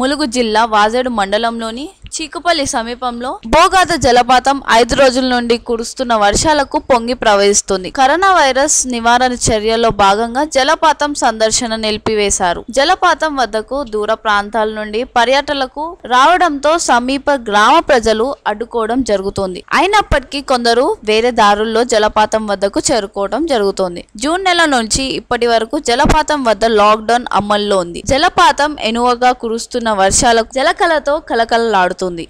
ములుగు జిల్లా వాజేడు మండలంలోని చీకుపల్లి సమీపంలో భోగాద జలపాతం ఐదు రోజుల నుండి కురుస్తున్న వర్షాలకు పొంగి ప్రవహిస్తుంది. కరోనా వైరస్ నివారణ చర్యల్లో భాగంగా జలపాతం సందర్శన నిలిపివేశారు. జలపాతం వద్దకు దూర ప్రాంతాల నుండి పర్యటనలకు రావడంతో సమీప గ్రామ ప్రజలు అడ్డుకోవడం జరుగుతుంది. అయినప్పటికీ కొందరు వేరే దారుల్లో జలపాతం వద్దకు చేరుకోవడం జరుగుతోంది. జూన్ నెల నుంచి ఇప్పటి వరకు జలపాతం వద్ద లాక్డౌన్ అమల్లో ఉంది జలపాతం ఎనువగా కురుస్తున్న వర్షాలకు జలకలతో కలకలలాడుతుంది. 你